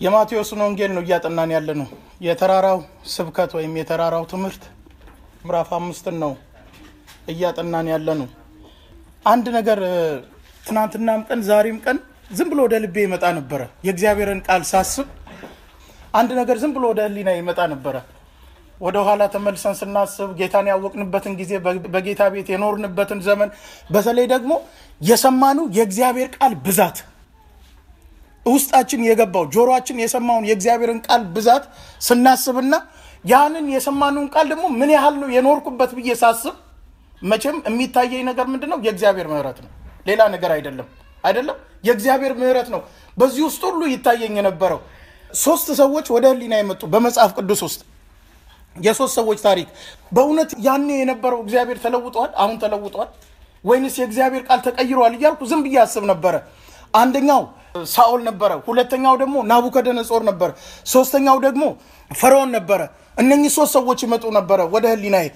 የማቴዎስን ወንጌል ነው እያጠናን ያለ ነው። የተራራው ስብከት ወይም የተራራው ትምህርት ምዕራፍ አምስትን ነው እያጠናን ያለ ነው። አንድ ነገር ትናንትናም ቀን ዛሬም ቀን ዝም ብሎ ወደ ልቤ ይመጣ ነበረ። የእግዚአብሔርን ቃል ሳስብ አንድ ነገር ዝም ብሎ ወደ ሕሊና ይመጣ ነበረ። ወደ ኋላ ተመልሰን ስናስብ ጌታን ያወቅንበትን ጊዜ በጌታ ቤት የኖርንበትን ዘመን በተለይ ደግሞ የሰማኑ የእግዚአብሔር ቃል ብዛት ውስጣችን የገባው ጆሮአችን የሰማውን የእግዚአብሔርን ቃል ብዛት ስናስብና ያንን የሰማነውን ቃል ደግሞ ምን ያህል ነው የኖርኩበት ብዬ ሳስብ መቼም የሚታየኝ ነገር ምንድን ነው? የእግዚአብሔር ምሕረት ነው። ሌላ ነገር አይደለም። አይደለም የእግዚአብሔር ምሕረት ነው። በዚህ ውስጥ ሁሉ ይታየኝ የነበረው ሶስት ሰዎች ወደ ህሊና የመጡ በመጽሐፍ ቅዱስ ውስጥ የሶስት ሰዎች ታሪክ በእውነት ያኔ የነበረው እግዚአብሔር ተለውጧል፣ አሁን ተለውጧል ወይንስ የእግዚአብሔር ቃል ተቀይሯል እያልኩ ዝም ብዬ አስብ ነበረ። አንደኛው ሳኦል ነበረ፣ ሁለተኛው ደግሞ ናቡከደነጾር ነበረ፣ ሶስተኛው ደግሞ ፈርዖን ነበረ። እነኚህ ሶስት ሰዎች ይመጡ ነበረ ወደ ህሊናዬ።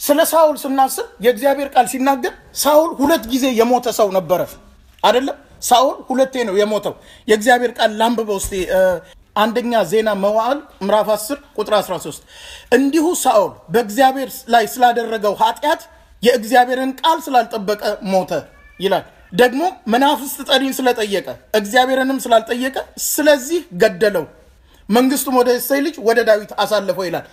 ስለ ሳኦል ስናስብ የእግዚአብሔር ቃል ሲናገር ሳኦል ሁለት ጊዜ የሞተ ሰው ነበረ አይደለም? ሳኦል ሁለቴ ነው የሞተው። የእግዚአብሔር ቃል ላንብበው እስቲ አንደኛ ዜና መዋዕል ምዕራፍ 10 ቁጥር 13 እንዲሁ ሳኦል በእግዚአብሔር ላይ ስላደረገው ኃጢአት የእግዚአብሔርን ቃል ስላልጠበቀ ሞተ ይላል። ደግሞ መናፍስት ጠሪን ስለጠየቀ እግዚአብሔርንም ስላልጠየቀ ስለዚህ ገደለው፣ መንግስቱም ወደ እሴይ ልጅ ወደ ዳዊት አሳለፈው ይላል።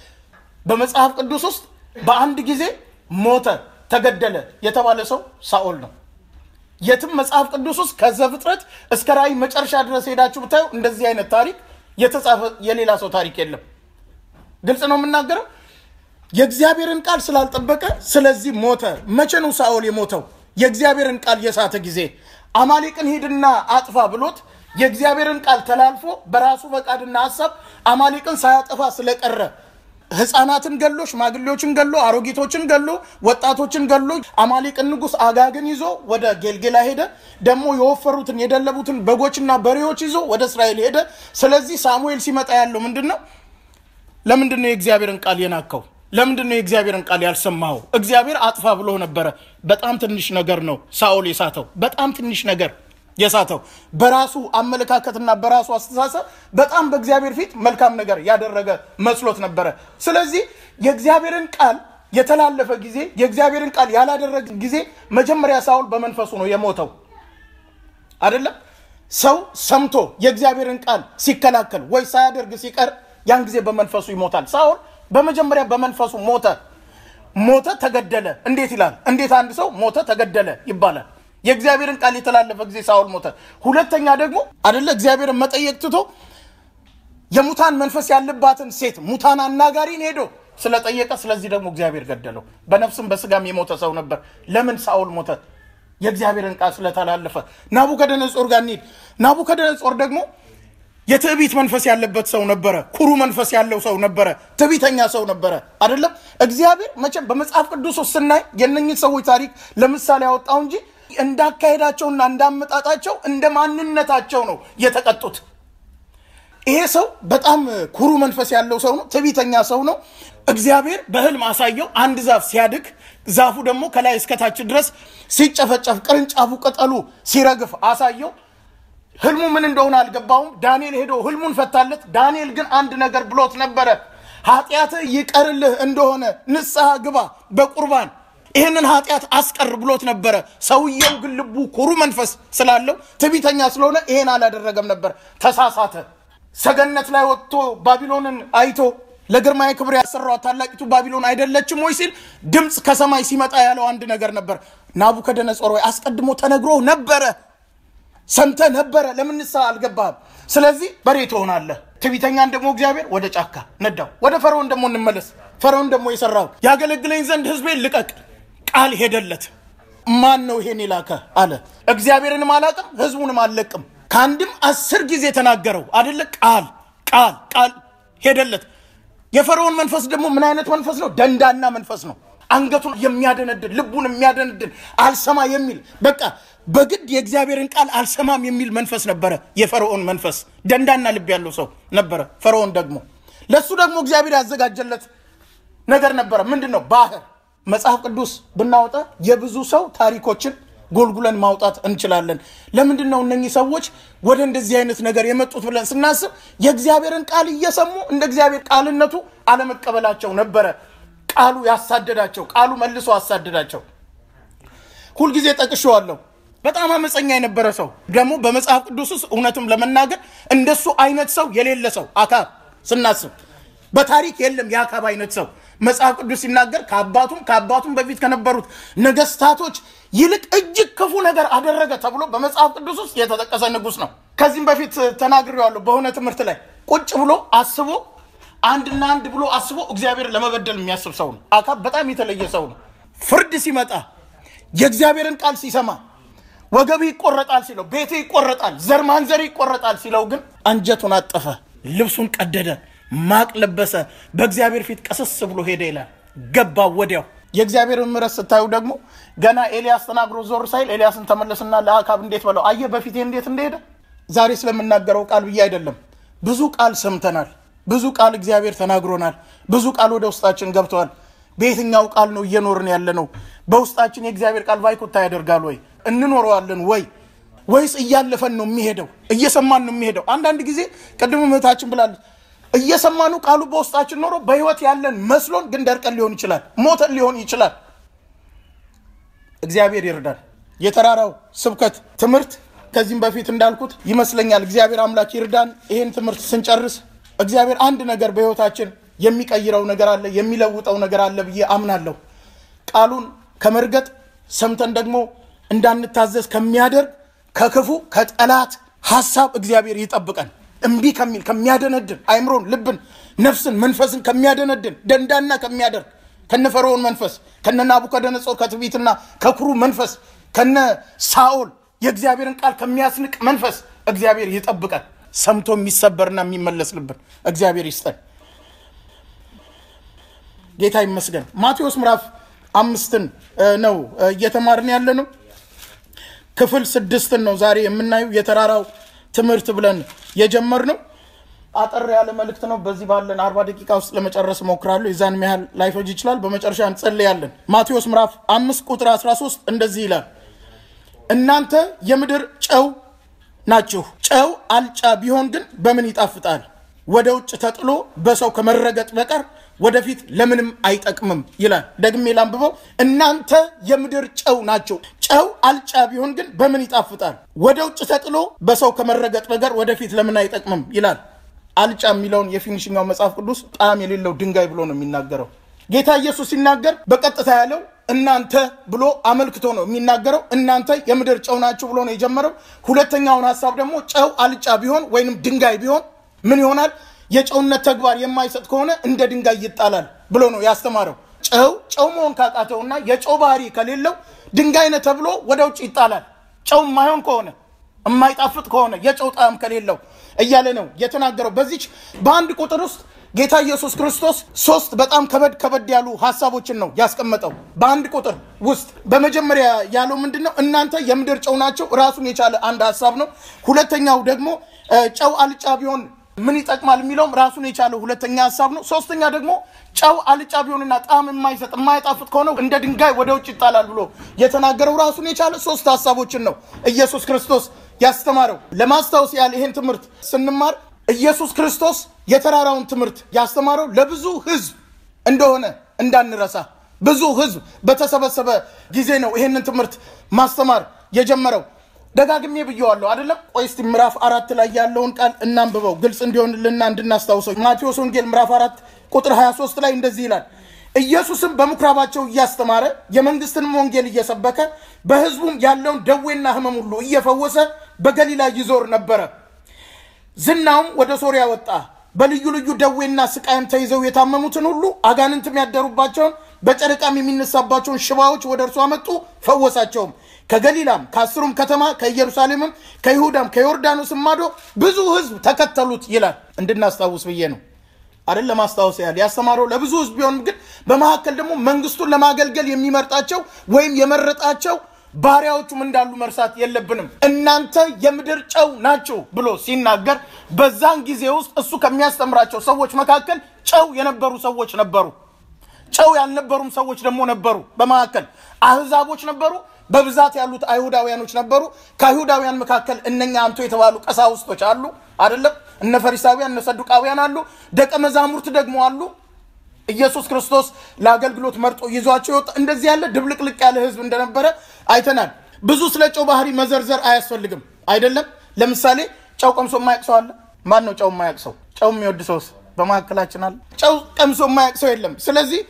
በመጽሐፍ ቅዱስ ውስጥ በአንድ ጊዜ ሞተ፣ ተገደለ የተባለ ሰው ሳኦል ነው። የትም መጽሐፍ ቅዱስ ውስጥ ከዘፍጥረት እስከ ራእይ መጨረሻ ድረስ ሄዳችሁ ብታዩ እንደዚህ አይነት ታሪክ የተጻፈ የሌላ ሰው ታሪክ የለም። ግልጽ ነው የምናገረው። የእግዚአብሔርን ቃል ስላልጠበቀ ስለዚህ ሞተ። መቼ ነው ሳኦል የሞተው? የእግዚአብሔርን ቃል የሳተ ጊዜ አማሌቅን ሂድና አጥፋ ብሎት የእግዚአብሔርን ቃል ተላልፎ በራሱ ፈቃድና ሀሳብ አማሌቅን ሳያጠፋ ስለቀረ ህፃናትን ገሎ ሽማግሌዎችን ገሎ አሮጊቶችን ገሎ ወጣቶችን ገሎ አማሌቅን ንጉሥ አጋግን ይዞ ወደ ጌልጌላ ሄደ። ደግሞ የወፈሩትን የደለቡትን በጎችና በሬዎች ይዞ ወደ እስራኤል ሄደ። ስለዚህ ሳሙኤል ሲመጣ ያለው ምንድን ነው? ለምንድን ነው የእግዚአብሔርን ቃል የናከው? ለምንድን ነው የእግዚአብሔርን ቃል ያልሰማው? እግዚአብሔር አጥፋ ብሎ ነበረ። በጣም ትንሽ ነገር ነው ሳኦል የሳተው። በጣም ትንሽ ነገር የሳተው በራሱ አመለካከትና በራሱ አስተሳሰብ በጣም በእግዚአብሔር ፊት መልካም ነገር ያደረገ መስሎት ነበረ። ስለዚህ የእግዚአብሔርን ቃል የተላለፈ ጊዜ የእግዚአብሔርን ቃል ያላደረገ ጊዜ መጀመሪያ ሳኦል በመንፈሱ ነው የሞተው። አይደለም ሰው ሰምቶ የእግዚአብሔርን ቃል ሲከላከል ወይ ሳያደርግ ሲቀር ያን ጊዜ በመንፈሱ ይሞታል። ሳኦል በመጀመሪያ በመንፈሱ ሞተ። ሞተ፣ ተገደለ። እንዴት ይላል? እንዴት አንድ ሰው ሞተ፣ ተገደለ ይባላል? የእግዚአብሔርን ቃል የተላለፈ ጊዜ ሳኦል ሞተ። ሁለተኛ ደግሞ አደለ እግዚአብሔርን መጠየቅ ትቶ የሙታን መንፈስ ያለባትን ሴት ሙታን አናጋሪን ሄዶ ስለጠየቀ፣ ስለዚህ ደግሞ እግዚአብሔር ገደለው። በነፍስም በስጋም የሞተ ሰው ነበር። ለምን ሳኦል ሞተ? የእግዚአብሔርን ቃል ስለተላለፈ። ናቡከደነጾር ጋር እንሂድ። ናቡከደነጾር ደግሞ የትዕቢት መንፈስ ያለበት ሰው ነበረ። ኩሩ መንፈስ ያለው ሰው ነበረ። ትዕቢተኛ ሰው ነበረ። አይደለም እግዚአብሔር መቼም በመጽሐፍ ቅዱስ ውስጥ ስናይ የእነኝህ ሰዎች ታሪክ ለምሳሌ ያወጣው እንጂ እንዳካሄዳቸውና እንዳመጣጣቸው እንደ ማንነታቸው ነው የተቀጡት። ይሄ ሰው በጣም ኩሩ መንፈስ ያለው ሰው ነው። ትዕቢተኛ ሰው ነው። እግዚአብሔር በህልም አሳየው። አንድ ዛፍ ሲያድግ ዛፉ ደግሞ ከላይ እስከታች ድረስ ሲጨፈጨፍ ቅርንጫፉ ቅጠሉ ሲረግፍ አሳየው። ህልሙ ምን እንደሆነ አልገባውም። ዳንኤል ሄዶ ህልሙን ፈታለት። ዳንኤል ግን አንድ ነገር ብሎት ነበረ። ኃጢአትህ ይቀርልህ እንደሆነ ንስሐ ግባ በቁርባን ይህንን ኃጢአት አስቀር ብሎት ነበረ። ሰውየው ግን ልቡ ኩሩ መንፈስ ስላለው ትዕቢተኛ ስለሆነ ይሄን አላደረገም ነበር። ተሳሳተ። ሰገነት ላይ ወጥቶ ባቢሎንን አይቶ ለግርማዊ ክብር ያሰራዋት ታላቂቱ ባቢሎን አይደለችም ወይ ሲል ድምፅ ከሰማይ ሲመጣ ያለው አንድ ነገር ነበር። ናቡከደነጾር ወይ አስቀድሞ ተነግሮ ነበረ ሰምተ ነበረ። ለምን ንስሐ አልገባህም? ስለዚህ በሬ ትሆናለህ። ትዕቢተኛን ደግሞ እግዚአብሔር ወደ ጫካ ነዳው። ወደ ፈርዖን ደግሞ እንመለስ። ፈርዖን ደግሞ የሰራው ያገለግለኝ ዘንድ ህዝቤን ልቀቅ፣ ቃል ሄደለት። ማን ነው ይሄን የላከ አለ። እግዚአብሔርንም አላቅም ህዝቡንም አልለቅም። ከአንድም አስር ጊዜ ተናገረው አደለ? ቃል ቃል ቃል ሄደለት። የፈርዖን መንፈስ ደግሞ ምን አይነት መንፈስ ነው? ደንዳና መንፈስ ነው። አንገቱን የሚያደነድን ልቡን የሚያደነድን አልሰማ የሚል በቃ በግድ የእግዚአብሔርን ቃል አልሰማም የሚል መንፈስ ነበረ። የፈርዖን መንፈስ ደንዳና ልብ ያለው ሰው ነበረ። ፈርዖን ደግሞ ለእሱ ደግሞ እግዚአብሔር ያዘጋጀለት ነገር ነበረ። ምንድን ነው? ባህር። መጽሐፍ ቅዱስ ብናወጣ የብዙ ሰው ታሪኮችን ጎልጉለን ማውጣት እንችላለን። ለምንድን ነው እነኚህ ሰዎች ወደ እንደዚህ አይነት ነገር የመጡት ብለን ስናስብ የእግዚአብሔርን ቃል እየሰሙ እንደ እግዚአብሔር ቃልነቱ አለመቀበላቸው ነበረ ቃሉ ያሳደዳቸው። ቃሉ መልሶ አሳደዳቸው። ሁልጊዜ ጠቅሼዋለሁ። በጣም አመፀኛ የነበረ ሰው ደግሞ በመጽሐፍ ቅዱስ ውስጥ እውነትም ለመናገር እንደሱ አይነት ሰው የሌለ ሰው አካብ ስናስብ በታሪክ የለም የአካብ አይነት ሰው መጽሐፍ ቅዱስ ሲናገር ከአባቱም ከአባቱም በፊት ከነበሩት ነገስታቶች ይልቅ እጅግ ክፉ ነገር አደረገ ተብሎ በመጽሐፍ ቅዱስ ውስጥ የተጠቀሰ ንጉስ ነው። ከዚህም በፊት ተናግሬዋለሁ በሆነ ትምህርት ላይ ቁጭ ብሎ አስቦ አንድና አንድ ብሎ አስቦ እግዚአብሔር ለመበደል የሚያስብ ሰው ነው። አካብ በጣም የተለየ ሰው ነው። ፍርድ ሲመጣ የእግዚአብሔርን ቃል ሲሰማ ወገብ ይቆረጣል ሲለው፣ ቤት ይቆረጣል፣ ዘር ማንዘር ይቆረጣል ሲለው ግን አንጀቱን አጠፈ፣ ልብሱን ቀደደ፣ ማቅ ለበሰ፣ በእግዚአብሔር ፊት ቀሰስ ብሎ ሄደ ይላል። ገባ ወዲያው። የእግዚአብሔርን ምሕረት ስታዩ ደግሞ ገና ኤልያስ ተናግሮ ዞር ሳይል ኤልያስን ተመለስና ለአካብ እንዴት በለው አየህ በፊቴ እንዴት እንደሄደ። ዛሬ ስለምናገረው ቃል ብዬ አይደለም። ብዙ ቃል ሰምተናል። ብዙ ቃል እግዚአብሔር ተናግሮናል። ብዙ ቃል ወደ ውስጣችን ገብተዋል። በየትኛው ቃል ነው እየኖርን ያለ ነው? በውስጣችን የእግዚአብሔር ቃል ባይኮታ ያደርጋል ወይ? እንኖረዋለን ወይ? ወይስ እያለፈን ነው የሚሄደው? እየሰማን ነው የሚሄደው? አንዳንድ ጊዜ ቅድም እህታችን ብላለች፣ እየሰማኑ ቃሉ በውስጣችን ኖሮ በህይወት ያለን መስሎን ግን ደርቀን ሊሆን ይችላል፣ ሞተን ሊሆን ይችላል። እግዚአብሔር ይርዳል። የተራራው ስብከት ትምህርት ከዚህም በፊት እንዳልኩት ይመስለኛል እግዚአብሔር አምላክ ይርዳን። ይህን ትምህርት ስንጨርስ እግዚአብሔር አንድ ነገር በህይወታችን የሚቀይረው ነገር አለ፣ የሚለውጠው ነገር አለ ብዬ አምናለሁ። ቃሉን ከመርገጥ ሰምተን ደግሞ እንዳንታዘዝ ከሚያደርግ ከክፉ ከጠላት ሀሳብ እግዚአብሔር ይጠብቀን። እምቢ ከሚል ከሚያደነድን አይምሮን፣ ልብን፣ ነፍስን፣ መንፈስን ከሚያደነድን ደንዳና ከሚያደርግ ከነ ፈርዖን መንፈስ ከነ ናቡከደነጾር ከትዕቢትና ከኩሩ መንፈስ ከነ ሳኦል የእግዚአብሔርን ቃል ከሚያስንቅ መንፈስ እግዚአብሔር ይጠብቀን። ሰምቶ የሚሰበርና የሚመለስ ልብን እግዚአብሔር ይስጠን። ጌታ ይመስገን። ማቴዎስ ምዕራፍ አምስትን ነው እየተማርን ያለ ነው። ክፍል ስድስትን ነው ዛሬ የምናየው የተራራው ትምህርት ብለን የጀመርነው አጠር ያለ መልእክት ነው። በዚህ ባለን አርባ ደቂቃ ውስጥ ለመጨረስ እሞክራለሁ። የዛን ያህል ላይፈጅ ይችላል። በመጨረሻ እንጸልያለን። ማቴዎስ ምዕራፍ አምስት ቁጥር 13 እንደዚህ ይላል እናንተ የምድር ጨው ናችሁ። ጨው አልጫ ቢሆን ግን በምን ይጣፍጣል? ወደ ውጭ ተጥሎ በሰው ከመረገጥ በቀር ወደፊት ለምንም አይጠቅምም ይላል። ደግሜ ላንብበው። እናንተ የምድር ጨው ናቸው። ጨው አልጫ ቢሆን ግን በምን ይጣፍጣል? ወደ ውጭ ተጥሎ በሰው ከመረገጥ በቀር ወደፊት ለምን አይጠቅምም ይላል። አልጫ የሚለውን የፊኒሽኛው መጽሐፍ ቅዱስ ጣዕም የሌለው ድንጋይ ብሎ ነው የሚናገረው። ጌታ ኢየሱስ ሲናገር በቀጥታ ያለው እናንተ ብሎ አመልክቶ ነው የሚናገረው። እናንተ የምድር ጨው ናችሁ ብሎ ነው የጀመረው። ሁለተኛውን ሀሳብ ደግሞ ጨው አልጫ ቢሆን ወይንም ድንጋይ ቢሆን ምን ይሆናል? የጨውነት ተግባር የማይሰጥ ከሆነ እንደ ድንጋይ ይጣላል ብሎ ነው ያስተማረው። ጨው ጨው መሆን ካቃተውና የጨው ባህሪ ከሌለው ድንጋይ ነህ ተብሎ ወደ ውጭ ይጣላል። ጨው የማይሆን ከሆነ የማይጣፍጥ ከሆነ የጨው ጣዕም ከሌለው እያለ ነው የተናገረው። በዚች በአንድ ቁጥር ውስጥ ጌታ ኢየሱስ ክርስቶስ ሶስት በጣም ከበድ ከበድ ያሉ ሀሳቦችን ነው ያስቀመጠው በአንድ ቁጥር ውስጥ። በመጀመሪያ ያለው ምንድን ነው? እናንተ የምድር ጨው ናቸው። ራሱን የቻለ አንድ ሀሳብ ነው። ሁለተኛው ደግሞ ጨው አልጫ ቢሆን ምን ይጠቅማል የሚለውም ራሱን የቻለ ሁለተኛ ሀሳብ ነው። ሶስተኛ ደግሞ ጨው አልጫ ቢሆንና ጣዕም የማይሰጥ የማይጣፍጥ ከሆነ እንደ ድንጋይ ወደ ውጭ ይጣላል ብሎ የተናገረው ራሱን የቻለ ሶስት ሀሳቦችን ነው ኢየሱስ ክርስቶስ ያስተማረው። ለማስታወስ ያህል ይህን ትምህርት ስንማር ኢየሱስ ክርስቶስ የተራራውን ትምህርት ያስተማረው ለብዙ ሕዝብ እንደሆነ እንዳንረሳ። ብዙ ሕዝብ በተሰበሰበ ጊዜ ነው ይህንን ትምህርት ማስተማር የጀመረው። ደጋግሜ ብየዋለሁ አይደለም? ቆይ እስቲ ምዕራፍ አራት ላይ ያለውን ቃል እናንብበው ግልጽ እንዲሆንልና እንድናስታውሰው። ማቴዎስ ወንጌል ምዕራፍ አራት ቁጥር 23 ላይ እንደዚህ ይላል ኢየሱስም በምኩራባቸው እያስተማረ የመንግስትንም ወንጌል እየሰበከ በሕዝቡም ያለውን ደዌና ሕመም ሁሉ እየፈወሰ በገሊላ ይዞር ነበረ። ዝናውም ወደ ሶሪያ ወጣ። በልዩ ልዩ ደዌና ስቃይም ተይዘው የታመሙትን ሁሉ አጋንንትም ያደሩባቸውን በጨረቃም የሚነሳባቸውን ሽባዎች ወደ እርሱ አመጡ፣ ፈወሳቸውም። ከገሊላም ከአስሩም ከተማ ከኢየሩሳሌምም ከይሁዳም ከዮርዳኖስም ማዶ ብዙ ሕዝብ ተከተሉት ይላል። እንድናስታውስ ብዬ ነው አይደል? ለማስታወስ ያህል ያስተማረው ለብዙ ሕዝብ ቢሆንም ግን በመካከል ደግሞ መንግስቱን ለማገልገል የሚመርጣቸው ወይም የመረጣቸው ባሪያዎቹም እንዳሉ መርሳት የለብንም። እናንተ የምድር ጨው ናችሁ ብሎ ሲናገር በዛን ጊዜ ውስጥ እሱ ከሚያስተምራቸው ሰዎች መካከል ጨው የነበሩ ሰዎች ነበሩ። ጨው ያልነበሩም ሰዎች ደግሞ ነበሩ። በመካከል አህዛቦች ነበሩ። በብዛት ያሉት አይሁዳውያኖች ነበሩ። ከአይሁዳውያን መካከል እነኛ አንቱ የተባሉ ቀሳውስቶች አሉ አይደለም። እነ ፈሪሳውያን እነ ሰዱቃውያን አሉ። ደቀ መዛሙርት ደግሞ አሉ። ኢየሱስ ክርስቶስ ለአገልግሎት መርጦ ይዟቸው የወጣ እንደዚህ ያለ ድብልቅልቅ ያለ ህዝብ እንደነበረ አይተናል። ብዙ ስለ ጨው ባህሪ መዘርዘር አያስፈልግም አይደለም። ለምሳሌ ጨው ቀምሶ የማያውቅ ሰው አለ? ማን ነው ጨው የማያውቅ ሰው? ጨው የሚወድ ሰውስ በመካከላችን አለ? ጨው ቀምሶ የማያውቅ ሰው የለም። ስለዚህ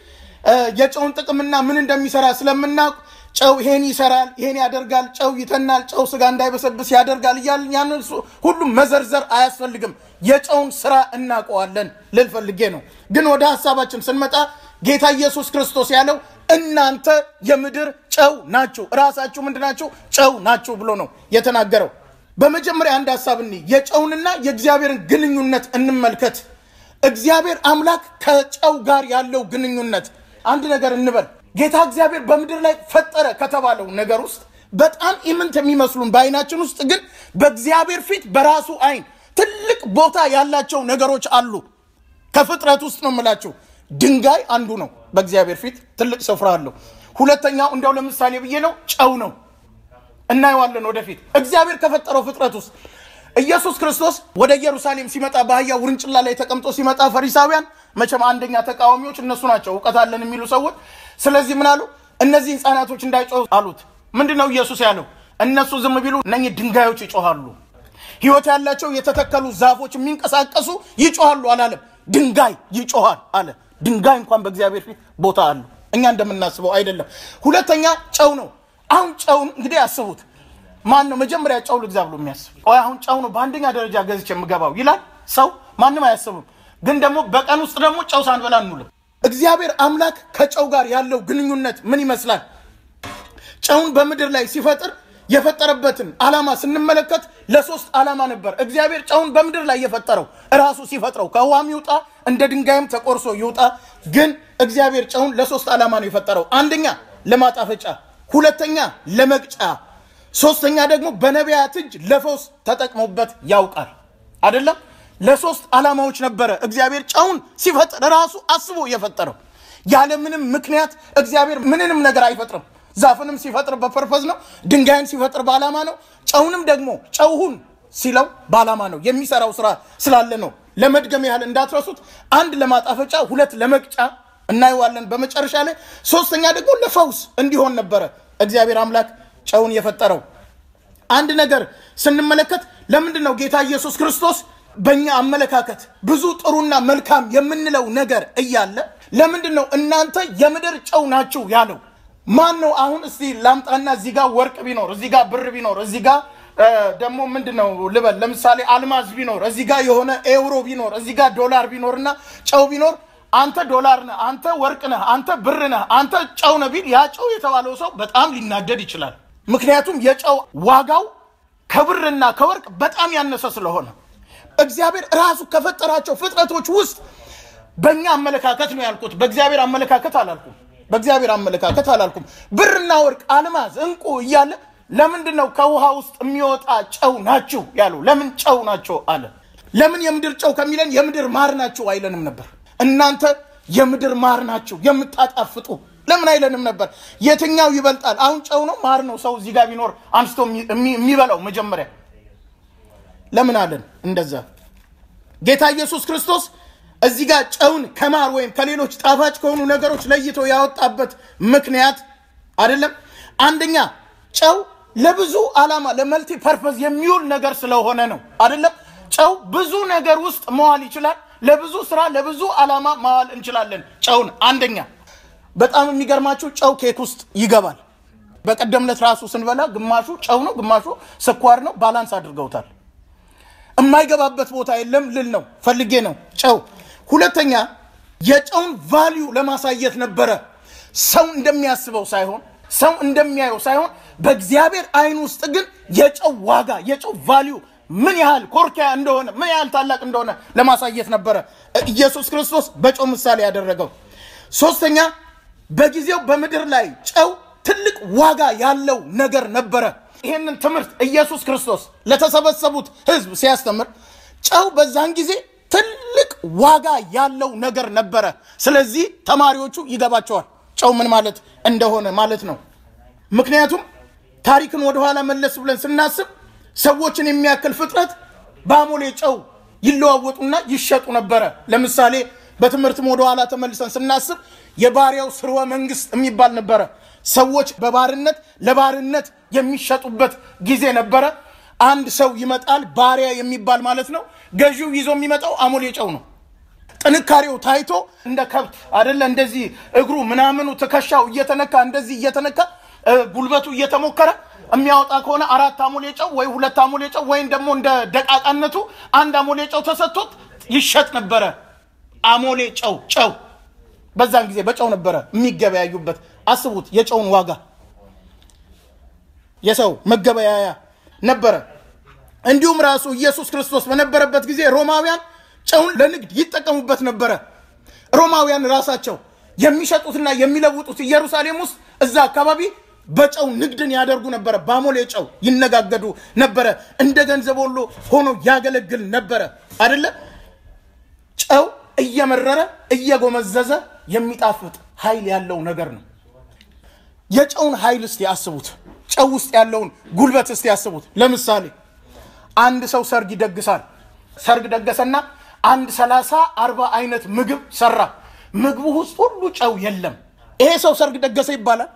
የጨውን ጥቅምና ምን እንደሚሰራ ስለምናውቅ ጨው ይሄን ይሰራል፣ ይሄን ያደርጋል፣ ጨው ይተናል፣ ጨው ስጋ እንዳይበሰብስ ያደርጋል እያልን ያንን ሁሉም መዘርዘር አያስፈልግም። የጨውን ስራ እናውቀዋለን ልል ፈልጌ ነው። ግን ወደ ሀሳባችን ስንመጣ ጌታ ኢየሱስ ክርስቶስ ያለው እናንተ የምድር ጨው ናችሁ፣ እራሳችሁ ምንድን ናችሁ? ጨው ናችሁ ብሎ ነው የተናገረው። በመጀመሪያ አንድ ሀሳብ እኒ የጨውንና የእግዚአብሔርን ግንኙነት እንመልከት። እግዚአብሔር አምላክ ከጨው ጋር ያለው ግንኙነት አንድ ነገር እንበል ጌታ እግዚአብሔር በምድር ላይ ፈጠረ ከተባለው ነገር ውስጥ በጣም ኢምንት የሚመስሉን በአይናችን ውስጥ ግን በእግዚአብሔር ፊት በራሱ አይን ትልቅ ቦታ ያላቸው ነገሮች አሉ። ከፍጥረት ውስጥ ነው የምላችሁ። ድንጋይ አንዱ ነው፣ በእግዚአብሔር ፊት ትልቅ ስፍራ አለው። ሁለተኛው እንደው ለምሳሌ ብዬ ነው ጨው ነው። እናየዋለን ወደፊት እግዚአብሔር ከፈጠረው ፍጥረት ውስጥ ኢየሱስ ክርስቶስ ወደ ኢየሩሳሌም ሲመጣ በአህያ ውርንጭላ ላይ ተቀምጦ ሲመጣ ፈሪሳውያን መቼም አንደኛ ተቃዋሚዎች እነሱ ናቸው፣ እውቀት አለን የሚሉ ሰዎች። ስለዚህ ምን አሉ? እነዚህ ህፃናቶች እንዳይጮህ አሉት። ምንድን ነው ኢየሱስ ያለው? እነሱ ዝም ቢሉ እነኚህ ድንጋዮች ይጮሃሉ። ህይወት ያላቸው የተተከሉ ዛፎች የሚንቀሳቀሱ ይጮሃሉ አላለም። ድንጋይ ይጮሃል አለ። ድንጋይ እንኳን በእግዚአብሔር ፊት ቦታ አለው። እኛ እንደምናስበው አይደለም። ሁለተኛ ጨው ነው። አሁን ጨውን እንግዲህ ያስቡት ማን ነው መጀመሪያ ጨው ልግዛ ብሎ የሚያስብ? አሁን ጨው ነው በአንደኛ ደረጃ ገዝቼ የምገባው ይላል ሰው። ማንም አያስብም። ግን ደግሞ በቀን ውስጥ ደግሞ ጨው ሳንበላ እንውልም። እግዚአብሔር አምላክ ከጨው ጋር ያለው ግንኙነት ምን ይመስላል? ጨውን በምድር ላይ ሲፈጥር የፈጠረበትን ዓላማ ስንመለከት ለሶስት ዓላማ ነበር እግዚአብሔር ጨውን በምድር ላይ የፈጠረው እራሱ ሲፈጥረው ከውሃም ይውጣ እንደ ድንጋይም ተቆርሶ ይውጣ። ግን እግዚአብሔር ጨውን ለሶስት ዓላማ ነው የፈጠረው። አንደኛ ለማጣፈጫ፣ ሁለተኛ ለመቅጫ ሶስተኛ ደግሞ በነቢያት እጅ ለፈውስ ተጠቅሞበት ያውቃል። አይደለም ለሶስት ዓላማዎች ነበረ እግዚአብሔር ጨውን ሲፈጥር ራሱ አስቦ የፈጠረው። ያለምንም ምክንያት እግዚአብሔር ምንንም ነገር አይፈጥርም። ዛፍንም ሲፈጥር በፐርፐዝ ነው። ድንጋይን ሲፈጥር በዓላማ ነው። ጨውንም ደግሞ ጨውሁን ሲለው በዓላማ ነው። የሚሰራው ስራ ስላለ ነው። ለመድገም ያህል እንዳትረሱት፣ አንድ ለማጣፈጫ፣ ሁለት ለመቅጫ እናየዋለን በመጨረሻ ላይ። ሶስተኛ ደግሞ ለፈውስ እንዲሆን ነበረ እግዚአብሔር አምላክ ጨውን የፈጠረው አንድ ነገር ስንመለከት ለምንድን ነው ጌታ ኢየሱስ ክርስቶስ በእኛ አመለካከት ብዙ ጥሩና መልካም የምንለው ነገር እያለ ለምንድን ነው እናንተ የምድር ጨው ናችሁ ያለው? ማን ነው? አሁን እስቲ ላምጣና እዚህ ጋር ወርቅ ቢኖር እዚህ ጋር ብር ቢኖር እዚህ ጋር ደግሞ ምንድን ነው ልበል፣ ለምሳሌ አልማዝ ቢኖር እዚህ ጋር የሆነ ኤውሮ ቢኖር እዚህ ጋር ዶላር ቢኖርና ጨው ቢኖር አንተ ዶላር ነህ፣ አንተ ወርቅ ነህ፣ አንተ ብር ነህ፣ አንተ ጨው ነህ ቢል ያ ጨው የተባለው ሰው በጣም ሊናደድ ይችላል። ምክንያቱም የጨው ዋጋው ከብርና ከወርቅ በጣም ያነሰ ስለሆነ እግዚአብሔር ራሱ ከፈጠራቸው ፍጥረቶች ውስጥ በእኛ አመለካከት ነው ያልኩት፣ በእግዚአብሔር አመለካከት አላልኩም። በእግዚአብሔር አመለካከት አላልኩም። ብርና ወርቅ፣ አልማዝ፣ እንቁ እያለ ለምንድን ነው ከውሃ ውስጥ የሚወጣ ጨው ናችሁ ያሉ? ለምን ጨው ናቸው አለ? ለምን የምድር ጨው ከሚለን የምድር ማር ናችሁ አይለንም ነበር? እናንተ የምድር ማር ናችሁ የምታጣፍጡ ለምን አይለንም ነበር? የትኛው ይበልጣል? አሁን ጨው ነው ማር ነው? ሰው እዚህ ጋር ቢኖር አንስቶ የሚበላው መጀመሪያ ለምን አለን እንደዛ? ጌታ ኢየሱስ ክርስቶስ እዚህ ጋር ጨውን ከማር ወይም ከሌሎች ጣፋጭ ከሆኑ ነገሮች ለይቶ ያወጣበት ምክንያት አይደለም። አንደኛ ጨው ለብዙ ዓላማ ለ multi purpose የሚውል ነገር ስለሆነ ነው። አይደለም ጨው ብዙ ነገር ውስጥ መዋል ይችላል። ለብዙ ስራ ለብዙ ዓላማ ማዋል እንችላለን ጨውን። አንደኛ በጣም የሚገርማችሁ ጨው ኬክ ውስጥ ይገባል። በቀደም ዕለት ራሱ ስንበላ ግማሹ ጨው ነው፣ ግማሹ ስኳር ነው። balance አድርገውታል። የማይገባበት ቦታ የለም ልል ነው ፈልጌ ነው ጨው። ሁለተኛ የጨውን value ለማሳየት ነበረ። ሰው እንደሚያስበው ሳይሆን ሰው እንደሚያየው ሳይሆን በእግዚአብሔር አይን ውስጥ ግን የጨው ዋጋ የጨው value ምን ያህል ኮርኪያ እንደሆነ ምን ያህል ታላቅ እንደሆነ ለማሳየት ነበረ ኢየሱስ ክርስቶስ በጨው ምሳሌ ያደረገው። ሶስተኛ በጊዜው በምድር ላይ ጨው ትልቅ ዋጋ ያለው ነገር ነበረ። ይህንን ትምህርት ኢየሱስ ክርስቶስ ለተሰበሰቡት ሕዝብ ሲያስተምር ጨው በዛን ጊዜ ትልቅ ዋጋ ያለው ነገር ነበረ። ስለዚህ ተማሪዎቹ ይገባቸዋል ጨው ምን ማለት እንደሆነ ማለት ነው። ምክንያቱም ታሪክን ወደኋላ መለስ ብለን ስናስብ ሰዎችን የሚያክል ፍጥረት በአሞሌ ጨው ይለዋወጡና ይሸጡ ነበረ። ለምሳሌ በትምህርትም ወደኋላ ተመልሰን ስናስብ የባሪያው ስርወ መንግስት የሚባል ነበረ። ሰዎች በባርነት ለባርነት የሚሸጡበት ጊዜ ነበረ። አንድ ሰው ይመጣል፣ ባሪያ የሚባል ማለት ነው። ገዢው ይዞ የሚመጣው አሞሌ ጨው ነው። ጥንካሬው ታይቶ እንደ ከብት አደለ፣ እንደዚህ እግሩ ምናምኑ ትከሻው እየተነካ እንደዚህ እየተነካ ጉልበቱ እየተሞከረ የሚያወጣ ከሆነ አራት አሞሌ ጨው ወይ ሁለት አሞሌ ጨው ወይም ደግሞ እንደ ደቃቃነቱ አንድ አሞሌ ጨው ተሰጥቶት ይሸጥ ነበረ። አሞሌ ጨው ጨው በዛን ጊዜ በጨው ነበረ የሚገበያዩበት። አስቡት የጨውን ዋጋ የሰው መገበያያ ነበረ። እንዲሁም ራሱ ኢየሱስ ክርስቶስ በነበረበት ጊዜ ሮማውያን ጨውን ለንግድ ይጠቀሙበት ነበረ። ሮማውያን ራሳቸው የሚሸጡትና የሚለውጡት ኢየሩሳሌም ውስጥ እዛ አካባቢ በጨው ንግድን ያደርጉ ነበረ። በአሞሌ ጨው ይነጋገዱ ነበረ። እንደ ገንዘብ ወሎ ሆኖ ያገለግል ነበረ አደለ? ጨው እየመረረ እየጎመዘዘ የሚጣፍጥ ኃይል ያለው ነገር ነው። የጨውን ኃይል እስቲ ያስቡት። ጨው ውስጥ ያለውን ጉልበት እስቲ ያስቡት። ለምሳሌ አንድ ሰው ሰርግ ይደግሳል። ሰርግ ደገሰና አንድ ሰላሳ አርባ አይነት ምግብ ሰራ። ምግቡ ውስጥ ሁሉ ጨው የለም። ይሄ ሰው ሰርግ ደገሰ ይባላል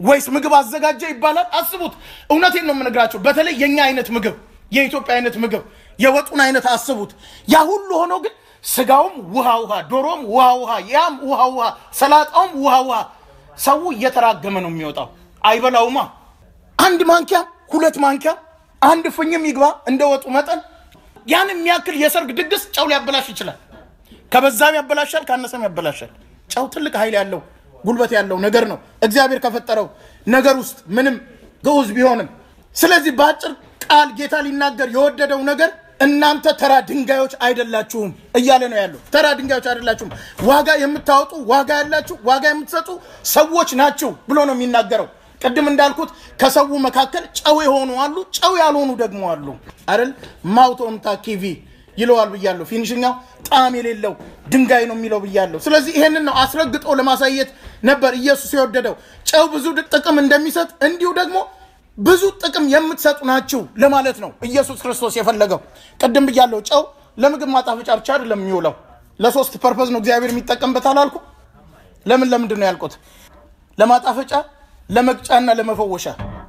ወይስ ምግብ አዘጋጀ ይባላል? አስቡት። እውነቴን ነው የምነግራቸው። በተለይ የኛ አይነት ምግብ፣ የኢትዮጵያ አይነት ምግብ፣ የወጡን አይነት አስቡት። ያ ሁሉ ሆኖ ግን ስጋውም ውሃ ውሃ፣ ዶሮም ውሃ ውሃ፣ ያም ውሃ ውሃ፣ ሰላጣውም ውሃ ውሃ። ሰው እየተራገመ ነው የሚወጣው። አይበላውማ። አንድ ማንኪያ ሁለት ማንኪያ አንድ ፍኝም ይግባ እንደ ወጡ መጠን ያን የሚያክል የሰርግ ድግስ ጨው ሊያበላሽ ይችላል። ከበዛም ያበላሻል፣ ካነሰም ያበላሻል። ጨው ትልቅ ኃይል ያለው ጉልበት ያለው ነገር ነው። እግዚአብሔር ከፈጠረው ነገር ውስጥ ምንም ግዑዝ ቢሆንም፣ ስለዚህ በአጭር ቃል ጌታ ሊናገር የወደደው ነገር እናንተ ተራ ድንጋዮች አይደላችሁም እያለ ነው ያለው። ተራ ድንጋዮች አይደላችሁም፣ ዋጋ የምታወጡ ዋጋ ያላችሁ ዋጋ የምትሰጡ ሰዎች ናችሁ ብሎ ነው የሚናገረው። ቅድም እንዳልኩት ከሰው መካከል ጨው የሆኑ አሉ፣ ጨው ያልሆኑ ደግሞ አሉ አይደል? ማውቶምታ ኪቪ ይለዋል ብያለሁ። ፊኒሽኛው ጣዕም የሌለው ድንጋይ ነው የሚለው ብያለሁ። ስለዚህ ይሄንን ነው አስረግጦ ለማሳየት ነበር ኢየሱስ የወደደው። ጨው ብዙ ጥቅም እንደሚሰጥ እንዲሁ ደግሞ ብዙ ጥቅም የምትሰጡ ናችሁ ለማለት ነው ኢየሱስ ክርስቶስ የፈለገው። ቅድም ብያለሁ፣ ጨው ለምግብ ማጣፈጫ ብቻ አይደለም የሚውለው፣ ለሶስት purpose ነው እግዚአብሔር የሚጠቀምበት አላልኩ? ለምን ለምንድን ነው ያልኩት? ለማጣፈጫ ለመቅጫና ለመፈወሻ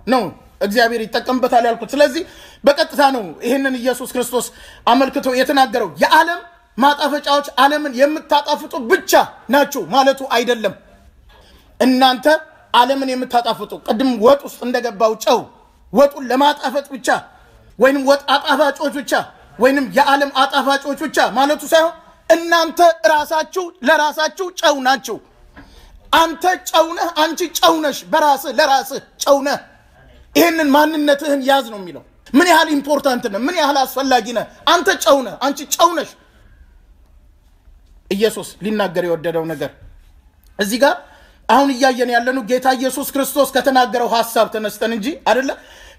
ነው እግዚአብሔር ይጠቀምበታል ያልኩት። ስለዚህ በቀጥታ ነው ይህንን ኢየሱስ ክርስቶስ አመልክቶ የተናገረው። የዓለም ማጣፈጫዎች ዓለምን የምታጣፍጡ ብቻ ናችሁ ማለቱ አይደለም። እናንተ ዓለምን የምታጣፍጡ ቅድም ወጥ ውስጥ እንደገባው ጨው ወጡን ለማጣፈጥ ብቻ ወይንም ወጥ አጣፋጮች ብቻ ወይንም የዓለም አጣፋጮች ብቻ ማለቱ ሳይሆን እናንተ ራሳችሁ ለራሳችሁ ጨው ናችሁ። አንተ ጨው ነህ፣ አንቺ ጨው ነሽ። በራስህ ለራስህ ጨው ነህ። ይህንን ማንነትህን ያዝ ነው የሚለው። ምን ያህል important ነህ፣ ምን ያህል አስፈላጊ ነህ። አንተ ጨው ነህ፣ አንቺ ጨው ነሽ። ኢየሱስ ሊናገር የወደደው ነገር እዚህ ጋር አሁን እያየን ያለነው ጌታ ኢየሱስ ክርስቶስ ከተናገረው ሀሳብ ተነስተን እንጂ አይደለ።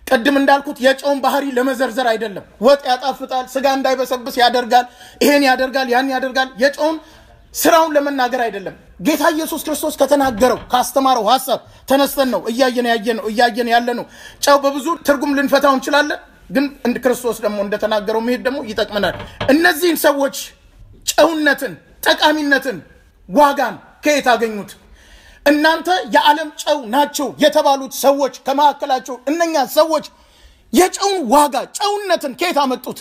ቅድም እንዳልኩት የጨውን ባህሪ ለመዘርዘር አይደለም። ወጥ ያጣፍጣል፣ ስጋ እንዳይበሰብስ ያደርጋል፣ ይሄን ያደርጋል፣ ያን ያደርጋል። የጨውን ስራውን ለመናገር አይደለም። ጌታ ኢየሱስ ክርስቶስ ከተናገረው ካስተማረው ሀሳብ ተነስተን ነው እያየን ያየ ነው እያየን ያለ ነው። ጨው በብዙ ትርጉም ልንፈታው እንችላለን፣ ግን ክርስቶስ ደግሞ እንደተናገረው መሄድ ደግሞ ይጠቅመናል። እነዚህን ሰዎች ጨውነትን፣ ጠቃሚነትን፣ ዋጋን ከየት አገኙት? እናንተ የዓለም ጨው ናቸው የተባሉት ሰዎች ከመካከላቸው እነኛ ሰዎች የጨውን ዋጋ ጨውነትን ከየት አመጡት?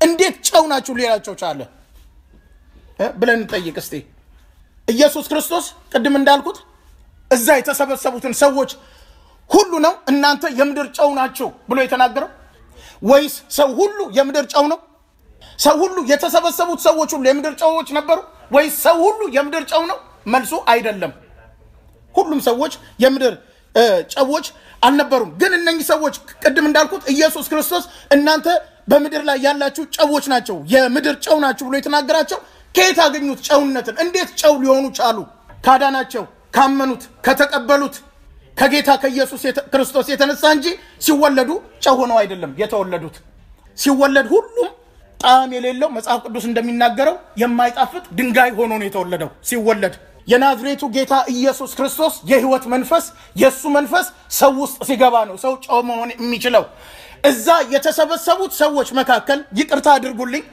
እንዴት ጨው ናችሁ ሊላቸው ቻለ ብለን እንጠይቅ እስቲ። ኢየሱስ ክርስቶስ ቅድም እንዳልኩት እዛ የተሰበሰቡትን ሰዎች ሁሉ ነው እናንተ የምድር ጨው ናቸው ብሎ የተናገረው ወይስ ሰው ሁሉ የምድር ጨው ነው? ሰው ሁሉ የተሰበሰቡት ሰዎች ሁሉ የምድር ጨዎች ነበሩ ወይስ ሰው ሁሉ የምድር ጨው ነው? መልሱ አይደለም። ሁሉም ሰዎች የምድር ጨዎች አልነበሩም። ግን እነኚህ ሰዎች ቅድም እንዳልኩት ኢየሱስ ክርስቶስ እናንተ በምድር ላይ ያላችሁ ጨዎች ናቸው፣ የምድር ጨው ናችሁ ብሎ የተናገራቸው ከየት አገኙት ጨውነትን? እንዴት ጨው ሊሆኑ ቻሉ? ካዳናቸው፣ ካመኑት፣ ከተቀበሉት ከጌታ ከኢየሱስ ክርስቶስ የተነሳ እንጂ ሲወለዱ ጨው ሆነው አይደለም የተወለዱት። ሲወለድ ሁሉም ጣዕም የሌለው መጽሐፍ ቅዱስ እንደሚናገረው የማይጣፍጥ ድንጋይ ሆኖ ነው የተወለደው ሲወለድ። የናዝሬቱ ጌታ ኢየሱስ ክርስቶስ የሕይወት መንፈስ የእሱ መንፈስ ሰው ውስጥ ሲገባ ነው ሰው ጨው መሆን የሚችለው። እዛ የተሰበሰቡት ሰዎች መካከል ይቅርታ አድርጉልኝ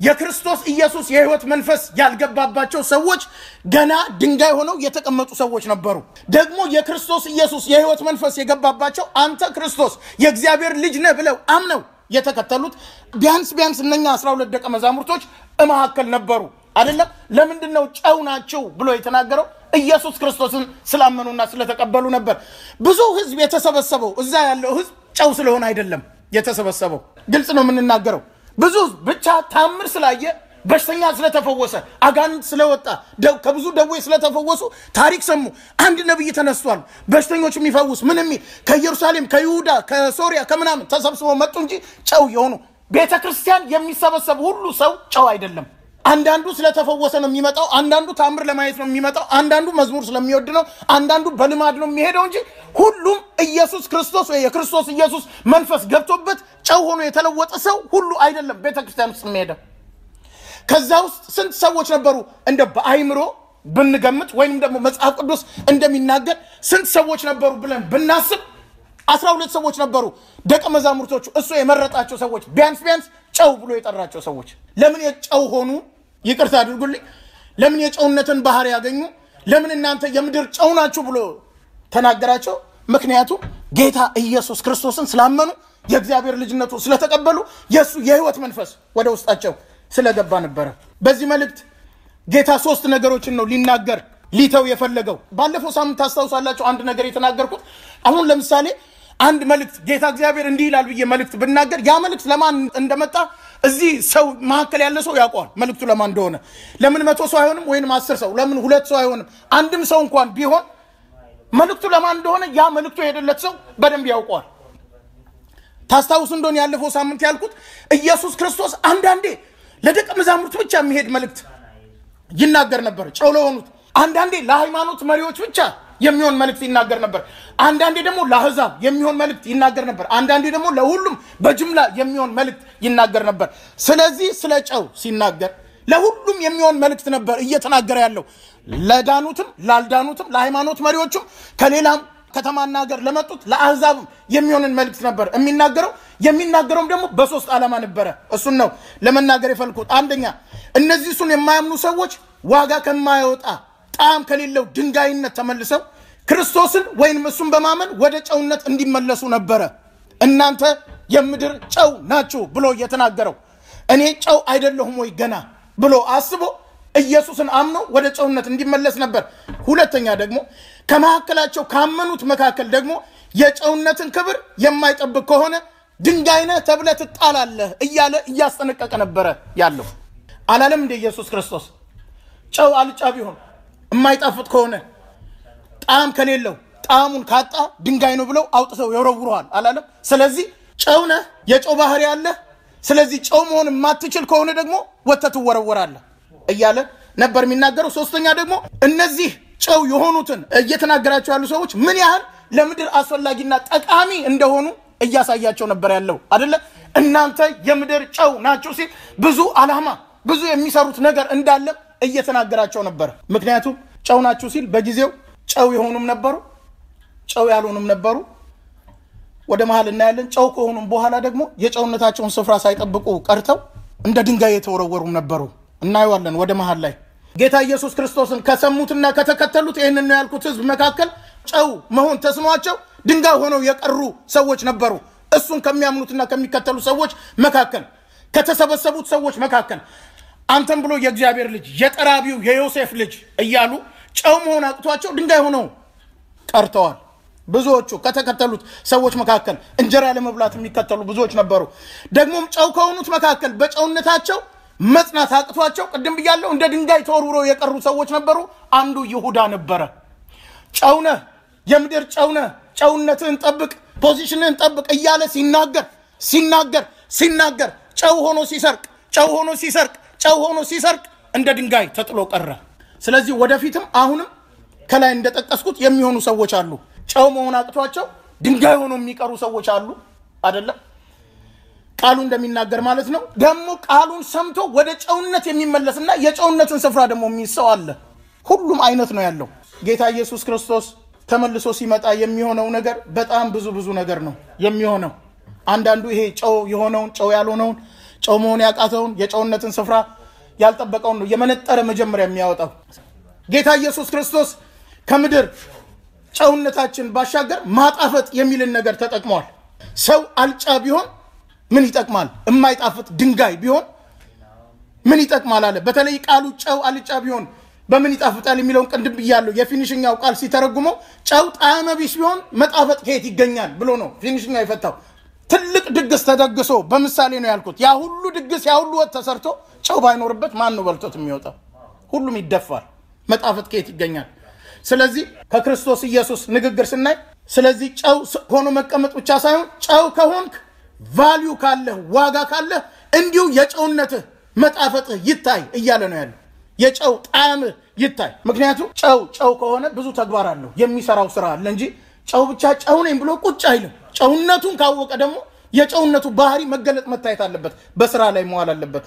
የክርስቶስ ኢየሱስ የሕይወት መንፈስ ያልገባባቸው ሰዎች ገና ድንጋይ ሆነው የተቀመጡ ሰዎች ነበሩ። ደግሞ የክርስቶስ ኢየሱስ የሕይወት መንፈስ የገባባቸው አንተ ክርስቶስ የእግዚአብሔር ልጅ ነህ ብለው አምነው የተከተሉት ቢያንስ ቢያንስ እነኛ 12 ደቀ መዛሙርቶች እመካከል ነበሩ። አይደለም ለምንድን ነው ጨው ናቸው ብሎ የተናገረው? ኢየሱስ ክርስቶስን ስላመኑና ስለተቀበሉ ነበር። ብዙ ህዝብ የተሰበሰበው እዛ ያለው ህዝብ ጨው ስለሆነ አይደለም የተሰበሰበው። ግልጽ ነው የምንናገረው። ብዙ ህዝብ ብቻ ታምር ስላየ በሽተኛ ስለተፈወሰ አጋንንት ስለወጣ ከብዙ ደዌ ስለተፈወሱ ታሪክ ሰሙ። አንድ ነቢይ ተነስቷል በሽተኞች የሚፈውስ ምን የሚል ከኢየሩሳሌም ከይሁዳ ከሶሪያ ከምናምን ተሰብስበው መጡ እንጂ ጨው የሆኑ ቤተ ክርስቲያን የሚሰበሰብ ሁሉ ሰው ጨው አይደለም። አንዳንዱ ስለተፈወሰ ነው የሚመጣው። አንዳንዱ ታምር ለማየት ነው የሚመጣው። አንዳንዱ መዝሙር ስለሚወድ ነው። አንዳንዱ በልማድ ነው የሚሄደው እንጂ ሁሉም ኢየሱስ ክርስቶስ ወይ የክርስቶስ ኢየሱስ መንፈስ ገብቶበት ጨው ሆኖ የተለወጠ ሰው ሁሉ አይደለም ቤተ ክርስቲያን ውስጥ የሚሄደው። ከዛ ውስጥ ስንት ሰዎች ነበሩ? እንደ በአይምሮ ብንገምት ወይም ደግሞ መጽሐፍ ቅዱስ እንደሚናገር ስንት ሰዎች ነበሩ ብለን ብናስብ አስራ ሁለት ሰዎች ነበሩ ደቀ መዛሙርቶቹ እሱ የመረጣቸው ሰዎች ቢያንስ ቢያንስ ጨው ብሎ የጠራቸው ሰዎች ለምን የጨው ሆኑ? ይቅርታ አድርጉልኝ። ለምን የጨውነትን ባህሪ ያገኙ? ለምን እናንተ የምድር ጨው ናችሁ ብሎ ተናገራቸው? ምክንያቱም ጌታ ኢየሱስ ክርስቶስን ስላመኑ የእግዚአብሔር ልጅነቱ ስለተቀበሉ የእሱ የህይወት መንፈስ ወደ ውስጣቸው ስለገባ ነበረ። በዚህ መልእክት ጌታ ሶስት ነገሮችን ነው ሊናገር ሊተው የፈለገው። ባለፈው ሳምንት ታስታውሳላችሁ አንድ ነገር የተናገርኩት። አሁን ለምሳሌ አንድ መልእክት ጌታ እግዚአብሔር እንዲህ ይላል ብዬ መልእክት ብናገር ያ መልእክት ለማን እንደመጣ እዚህ ሰው መካከል ያለ ሰው ያውቀዋል መልእክቱ ለማን እንደሆነ። ለምን መቶ ሰው አይሆንም? ወይንም አስር ሰው ለምን ሁለት ሰው አይሆንም? አንድም ሰው እንኳን ቢሆን መልእክቱ ለማን እንደሆነ ያ መልእክቱ የሄደለት ሰው በደንብ ያውቀዋል። ታስታውሱ እንደሆነ ያለፈው ሳምንት ያልኩት ኢየሱስ ክርስቶስ አንዳንዴ ለደቀ መዛሙርት ብቻ የሚሄድ መልእክት ይናገር ነበር፣ ጨው ለሆኑት። አንዳንዴ ለሃይማኖት መሪዎች ብቻ የሚሆን መልእክት ይናገር ነበር። አንዳንዴ ደግሞ ለአሕዛብ የሚሆን መልእክት ይናገር ነበር። አንዳንዴ ደግሞ ለሁሉም በጅምላ የሚሆን መልእክት ይናገር ነበር። ስለዚህ ስለ ጨው ሲናገር ለሁሉም የሚሆን መልእክት ነበር እየተናገረ ያለው ለዳኑትም፣ ላልዳኑትም፣ ለሃይማኖት መሪዎቹም ከሌላም ከተማና ሀገር ለመጡት ለአሕዛብም የሚሆንን መልእክት ነበር የሚናገረው። የሚናገረውም ደግሞ በሶስት ዓላማ ነበረ። እሱን ነው ለመናገር የፈልኩት። አንደኛ እነዚህ እሱን የማያምኑ ሰዎች ዋጋ ከማያወጣ ጣዕም ከሌለው ድንጋይነት ተመልሰው ክርስቶስን ወይንም እሱን በማመን ወደ ጨውነት እንዲመለሱ ነበረ። እናንተ የምድር ጨው ናችሁ ብሎ የተናገረው እኔ ጨው አይደለሁም ወይ ገና ብሎ አስቦ ኢየሱስን አምኖ ወደ ጨውነት እንዲመለስ ነበር። ሁለተኛ ደግሞ ከመካከላቸው ካመኑት መካከል ደግሞ የጨውነትን ክብር የማይጠብቅ ከሆነ ድንጋይ ነህ ትጣላለህ እያለ እያስጠነቀቀ ነበረ ያለው። አላለም እንደ ኢየሱስ ክርስቶስ ጨው አልጫ ቢሆን የማይጣፍጥ ከሆነ ጣዕም ከሌለው ጣዕሙን ካጣ ድንጋይ ነው ብለው አውጥተው የወረውረዋል አላለም። ስለዚህ ጨው ነህ፣ የጨው ባህሪ አለህ። ስለዚህ ጨው መሆን የማትችል ከሆነ ደግሞ ወጥተህ ትወረወራለህ እያለ ነበር የሚናገረው። ሶስተኛ ደግሞ እነዚህ ጨው የሆኑትን እየተናገራቸው ያሉ ሰዎች ምን ያህል ለምድር አስፈላጊና ጠቃሚ እንደሆኑ እያሳያቸው ነበር ያለው አደለ። እናንተ የምድር ጨው ናችሁ ሲል ብዙ ዓላማ ብዙ የሚሰሩት ነገር እንዳለ እየተናገራቸው ነበር። ምክንያቱም ጨው ናችሁ ሲል በጊዜው ጨው የሆኑም ነበሩ፣ ጨው ያልሆኑም ነበሩ። ወደ መሀል እናያለን። ጨው ከሆኑም በኋላ ደግሞ የጨውነታቸውን ስፍራ ሳይጠብቁ ቀርተው እንደ ድንጋይ የተወረወሩም ነበሩ። እናየዋለን ወደ መሀል ላይ ጌታ ኢየሱስ ክርስቶስን ከሰሙትና ከተከተሉት ይህንን ያልኩት ህዝብ መካከል ጨው መሆን ተስኗቸው ድንጋይ ሆነው የቀሩ ሰዎች ነበሩ። እሱን ከሚያምኑትና ከሚከተሉ ሰዎች መካከል ከተሰበሰቡት ሰዎች መካከል አንተም ብሎ የእግዚአብሔር ልጅ የጠራቢው የዮሴፍ ልጅ እያሉ ጨው መሆን አቅቷቸው ድንጋይ ሆነው ቀርተዋል። ብዙዎቹ ከተከተሉት ሰዎች መካከል እንጀራ ለመብላት የሚከተሉ ብዙዎች ነበሩ። ደግሞም ጨው ከሆኑት መካከል በጨውነታቸው መጽናት አቅቷቸው ቅድም ብያለሁ እንደ ድንጋይ ተወርውረው የቀሩ ሰዎች ነበሩ። አንዱ ይሁዳ ነበረ። ጨውነህ የምድር ጨውነህ ጨውነትህን ጠብቅ፣ ፖዚሽንህን ጠብቅ እያለ ሲናገር ሲናገር ሲናገር ጨው ሆኖ ሲሰርቅ ጨው ሆኖ ሲሰርቅ ጨው ሆኖ ሲሰርቅ እንደ ድንጋይ ተጥሎ ቀረ። ስለዚህ ወደፊትም አሁንም ከላይ እንደጠቀስኩት የሚሆኑ ሰዎች አሉ። ጨው መሆን አቅቷቸው ድንጋይ ሆኖ የሚቀሩ ሰዎች አሉ። አይደለም ቃሉ እንደሚናገር ማለት ነው። ደግሞ ቃሉን ሰምቶ ወደ ጨውነት የሚመለስና የጨውነትን ስፍራ ደግሞ የሚይዝ ሰው አለ። ሁሉም አይነት ነው ያለው። ጌታ ኢየሱስ ክርስቶስ ተመልሶ ሲመጣ የሚሆነው ነገር በጣም ብዙ ብዙ ነገር ነው የሚሆነው። አንዳንዱ ይሄ ጨው የሆነውን ጨው ያልሆነውን ጨው መሆን ያቃተውን የጨውነትን ስፍራ ያልጠበቀውን ነው የመነጠረ መጀመሪያ የሚያወጣው። ጌታ ኢየሱስ ክርስቶስ ከምድር ጨውነታችን ባሻገር ማጣፈጥ የሚልን ነገር ተጠቅመዋል። ሰው አልጫ ቢሆን ምን ይጠቅማል? የማይጣፍጥ ድንጋይ ቢሆን ምን ይጠቅማል አለ። በተለይ ቃሉ ጨው አልጫ ቢሆን በምን ይጣፍጣል የሚለውን ቅድም ብያለሁ። የፊኒሽኛው ቃል ሲተረጉመው ጨው ጣዕመ ቢስ ቢሆን መጣፈጥ ከየት ይገኛል ብሎ ነው ፊኒሽኛ የፈታው። ትልቅ ድግስ ተደግሶ በምሳሌ ነው ያልኩት። ያ ሁሉ ድግስ ያ ሁሉ ወጥ ተሰርቶ ጨው ባይኖርበት ማን ነው በልቶት የሚወጣው? ሁሉም ይደፋል። መጣፈጥ ከየት ይገኛል? ስለዚህ ከክርስቶስ ኢየሱስ ንግግር ስናይ ስለዚህ ጨው ሆኖ መቀመጥ ብቻ ሳይሆን ጨው ከሆንክ value ካለህ ዋጋ ካለህ እንዲሁ የጨውነትህ መጣፈጥህ ይታይ እያለ ነው ያለው። የጨው ጣዕምህ ይታይ። ምክንያቱም ጨው ጨው ከሆነ ብዙ ተግባር አለው የሚሰራው ስራ አለ እንጂ ጨው ብቻ ጨው ነኝ ብሎ ቁጭ አይልም። ጨውነቱን ካወቀ ደግሞ የጨውነቱ ባህሪ መገለጥ መታየት አለበት፣ በስራ ላይ መዋል አለበት።